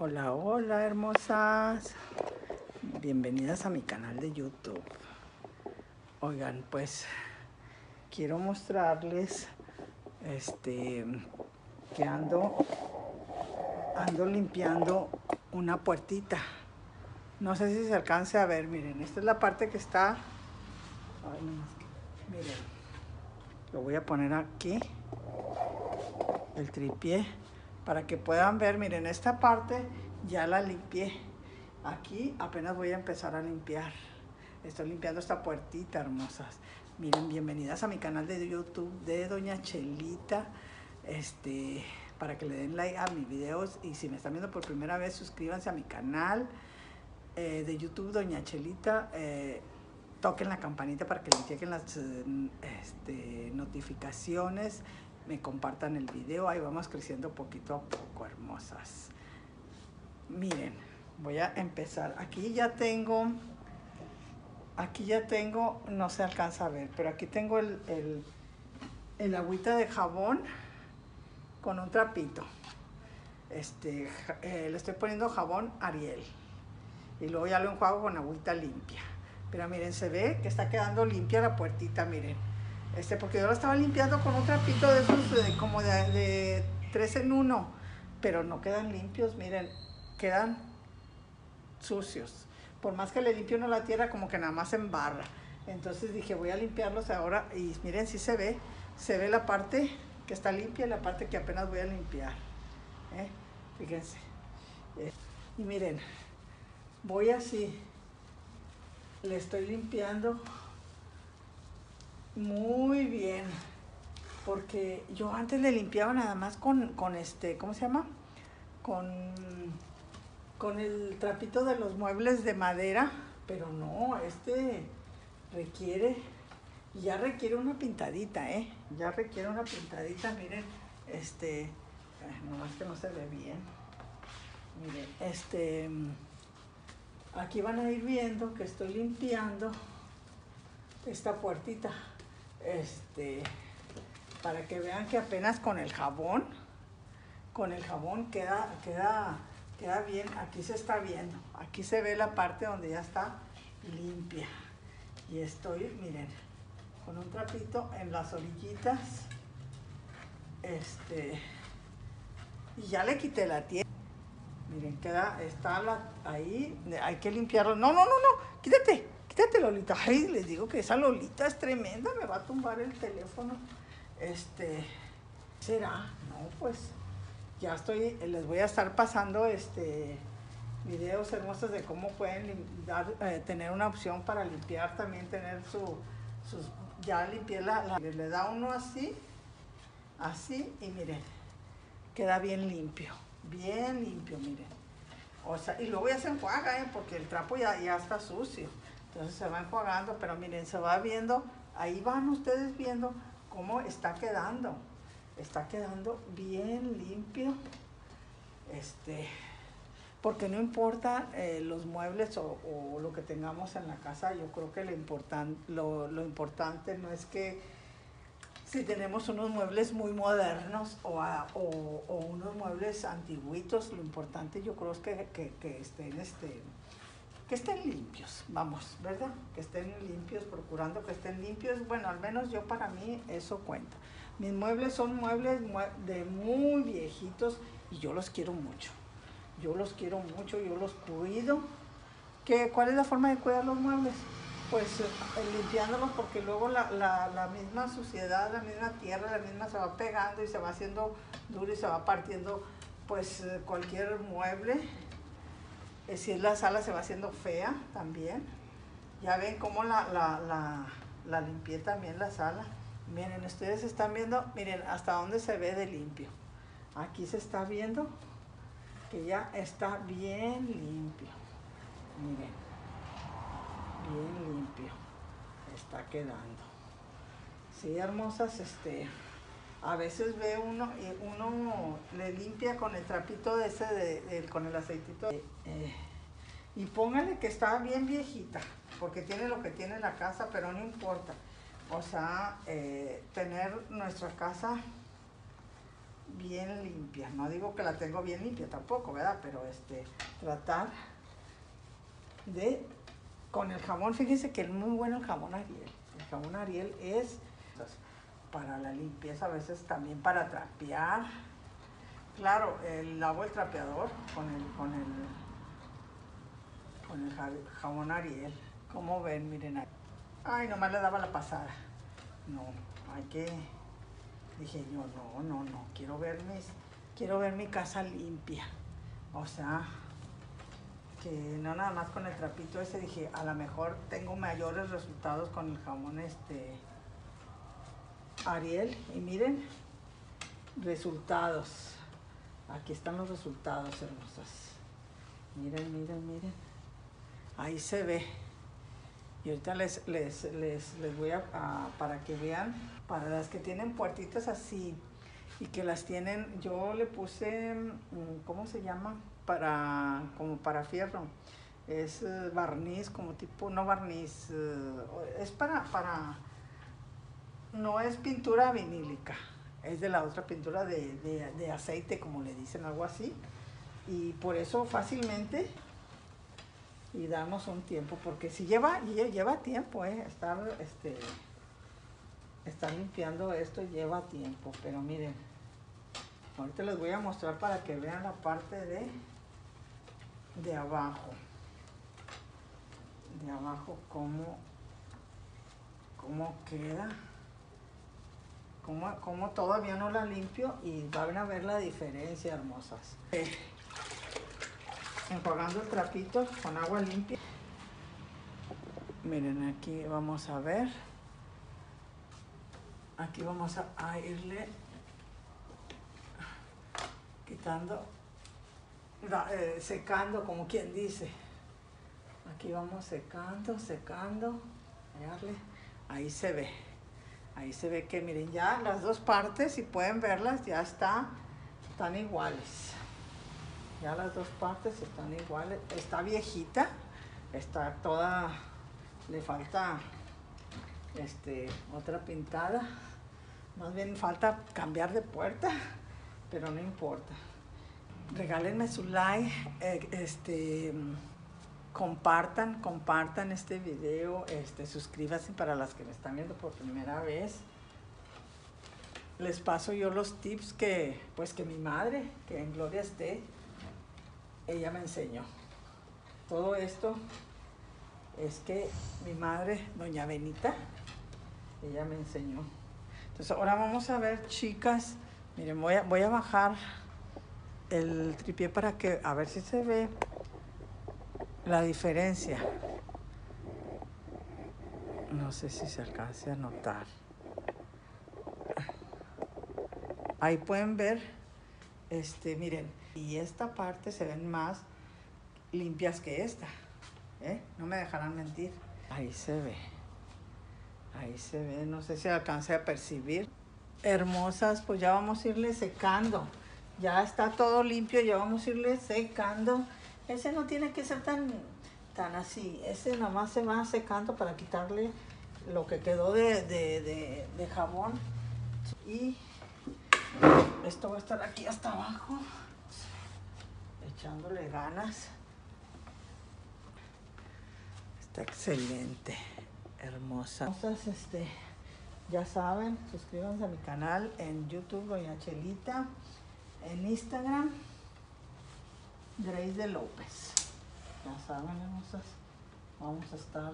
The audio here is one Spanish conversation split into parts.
Hola, hola hermosas. Bienvenidas a mi canal de YouTube. Oigan, pues quiero mostrarles este que ando ando limpiando una puertita. No sé si se alcance a ver, miren, esta es la parte que está Ay, miren. Lo voy a poner aquí el tripié para que puedan ver, miren, esta parte ya la limpié. Aquí apenas voy a empezar a limpiar. Estoy limpiando esta puertita, hermosas. Miren, bienvenidas a mi canal de YouTube de Doña Chelita. Este, para que le den like a mis videos y si me están viendo por primera vez, suscríbanse a mi canal eh, de YouTube Doña Chelita. eh, toquen la campanita para que les lleguen las eh, este, notificaciones, me compartan el video, ahí vamos creciendo poquito a poco, hermosas. Miren, voy a empezar. Aquí ya tengo, aquí ya tengo, no se alcanza a ver, pero aquí tengo el, el, agüita de jabón con un trapito. Este, eh, le estoy poniendo jabón Ariel y luego ya lo enjuago con agüita limpia. Pero miren, se ve que está quedando limpia la puertita, miren. Este, porque yo la estaba limpiando con un trapito de esos de, como de, de tres en uno, pero no quedan limpios, miren, quedan sucios. Por más que le limpie uno la tierra, como que nada más embarra. Entonces dije, voy a limpiarlos ahora y miren si se ve, se ve la parte que está limpia y la parte que apenas voy a limpiar. ¿eh? Fíjense. Eh, y miren, voy así, le estoy limpiando muy bien, porque yo antes le limpiaba nada más con, con este, ¿cómo se llama? Con, con el trapito de los muebles de madera, pero no, este requiere, ya requiere una pintadita, ¿eh? Ya requiere una pintadita, miren, este, nomás que no se ve bien. Miren, este, aquí van a ir viendo que estoy limpiando esta puertita, este, para que vean que apenas con el jabón, con el jabón queda, queda, queda bien, aquí se está viendo, aquí se ve la parte donde ya está limpia. Y estoy, miren, con un trapito en las orillitas, este, y ya le quité la tierra. Miren, queda, está la, ahí, hay que limpiarlo. No, no, no, no, quítate, quítate Lolita. Ay, les digo que esa Lolita es tremenda, me va a tumbar el teléfono. Este, ¿será? No, pues, ya estoy, les voy a estar pasando este videos hermosos de cómo pueden eh, tener una opción para limpiar, también tener su, sus, ya limpié la, la- le da uno así, así, y miren, queda bien limpio, bien limpio, miren. O sea, y luego ya se enjuaga, ¿eh? porque el trapo ya, ya está sucio. Entonces se va enjuagando, pero miren, se va viendo, ahí van ustedes viendo cómo está quedando. Está quedando bien limpio. Este, porque no importa eh, los muebles o, lo que tengamos en la casa, yo creo que lo, importan, lo, lo importante no es que si tenemos unos muebles muy modernos o- o unos muebles antiguitos, lo importante yo creo es que, que- que estén este, que estén limpios, vamos, ¿verdad? Que estén limpios, procurando que estén limpios. Bueno, al menos yo para mí eso cuenta. Mis muebles son muebles mue- de muy viejitos y yo los quiero mucho. Yo los quiero mucho, yo los cuido. ¿Qué, ¿Cuál es la forma de cuidar los muebles? Pues eh, limpiándolos porque luego la, la- la misma suciedad, la misma tierra, la misma se va pegando y se va haciendo duro y se va partiendo pues eh, cualquier mueble. Eh, si es la sala se va haciendo fea también. Ya ven cómo la, la, la, la limpié también la sala. Miren, ustedes están viendo, miren hasta dónde se ve de limpio. Aquí se está viendo que ya está bien limpio. Miren, bien limpio está quedando. Sí, hermosas, este, a veces ve uno y uno le limpia con el trapito de ese, de, con el aceitito. eh, y póngale que está bien viejita, porque tiene lo que tiene la casa, pero no importa. O sea, eh, tener nuestra casa bien limpia. No digo que la tengo bien limpia tampoco, ¿verdad? Pero este, tratar de, con el jamón, fíjense que es muy bueno el jamón Ariel. El jamón Ariel es para la limpieza, a veces también para trapear. Claro, el lavo el trapeador con el, con el, con el jamón Ariel. Como ven, miren ahí. Ay, nomás le daba la pasada. No, hay que dije yo, no, no, no, quiero ver, quiero ver mi casa limpia. O sea, que no nada más con el trapito ese, dije, a lo mejor tengo mayores resultados con el jamón este Ariel. Y miren, resultados. Aquí están los resultados, hermosas. Miren, miren, miren. Ahí se ve. Y ahorita les, les, les, voy a, para que vean, para las que tienen puertitas así y que las tienen, yo le puse, mm, ¿cómo se llama? Para, como para fierro. Es eh, barniz, como tipo, no barniz, eh, es para, para, no es pintura vinílica, es de la otra pintura de, de aceite, como le dicen, algo así. Y por eso fácilmente y damos un tiempo, porque si lleva, lleva tiempo, ¿eh? estar, este, estar limpiando esto lleva tiempo, pero miren, ahorita les voy a mostrar para que vean la parte de, de abajo, de abajo cómo, cómo queda, cómo, cómo todavía no la limpio y van a ver la diferencia, hermosas. Eh, enjuagando el trapito con agua limpia. Miren, aquí vamos a ver. Aquí vamos a, irle quitando, eh, secando, como quien dice. Aquí vamos secando, secando. Ahí se ve. Ahí se ve que, miren, ya las dos partes, si pueden verlas, ya está, están iguales. Ya las dos partes están iguales. Está viejita, está toda, le falta este, otra pintada. Más bien falta cambiar de puerta, pero no importa. Regálenme su like, eh, este, compartan, compartan este video, este, suscríbanse para las que me están viendo por primera vez. Les paso yo los tips que, pues que mi madre, que en gloria esté, ella me enseñó. Todo esto es que mi madre, doña Benita, ella me enseñó. Entonces ahora vamos a ver, chicas, miren, voy a, voy a bajar el tripié para que, a ver si se ve la diferencia. No sé si se alcance a notar. Ahí pueden ver, este, miren, y esta parte se ven más limpias que esta. ¿eh? No me dejarán mentir. Ahí se ve. Ahí se ve. No sé si alcance a percibir. Hermosas, pues ya vamos a irle secando. Ya está todo limpio, ya vamos a irle secando. Ese no tiene que ser tan, tan así. Ese nada más se va secando para quitarle lo que quedó de, de jabón. Y esto va a estar aquí hasta abajo echándole ganas. Está excelente, hermosa. Entonces, este, ya saben, suscríbanse a mi canal en YouTube, Doña Chelita, en Instagram, Grace de López. Ya saben, hermosas, vamos a estar.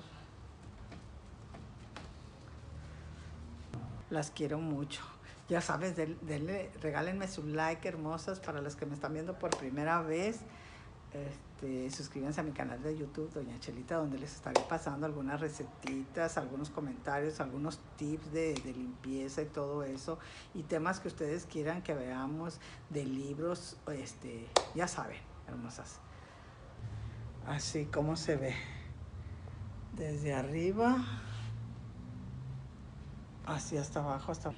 Las quiero mucho ya sabes, denle, regálenme su like, hermosas, para las que me están viendo por primera vez. Este, suscríbanse a mi canal de YouTube, Doña Chelita, donde les estaré pasando algunas recetitas, algunos comentarios, algunos tips de, limpieza y todo eso, y temas que ustedes quieran que veamos de libros, este, ya saben, hermosas. Así como se ve. Desde arriba hacia hasta abajo, hasta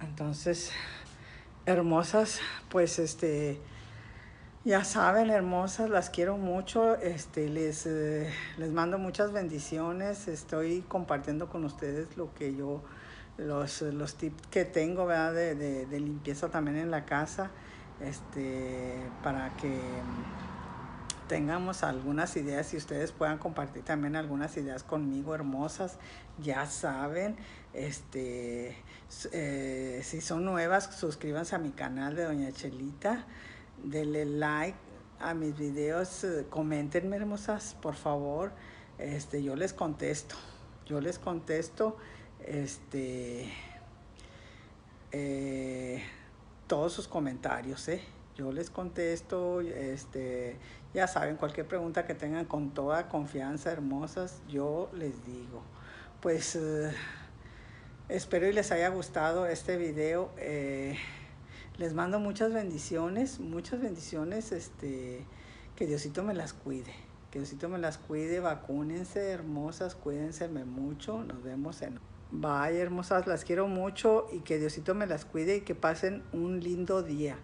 entonces, hermosas, pues este, ya saben, hermosas, las quiero mucho, este, les, eh, les mando muchas bendiciones, estoy compartiendo con ustedes lo que yo los, los tips que tengo ¿verdad? De, de, de limpieza también en la casa, este, para que tengamos algunas ideas y ustedes puedan compartir también algunas ideas conmigo hermosas. Ya saben, este, eh, si son nuevas, suscríbanse a mi canal de Doña Chelita, denle like a mis videos, eh, coméntenme hermosas, por favor. Este, yo les contesto, yo les contesto, este, eh, todos sus comentarios, ¿eh? Yo les contesto, este, ya saben, cualquier pregunta que tengan con toda confianza, hermosas, yo les digo. Pues eh, espero y les haya gustado este video. Eh, les mando muchas bendiciones, muchas bendiciones, este, que Diosito me las cuide. Que Diosito me las cuide, vacúnense, hermosas, cuídense mucho. Nos vemos en... Bye, hermosas, las quiero mucho y que Diosito me las cuide y que pasen un lindo día.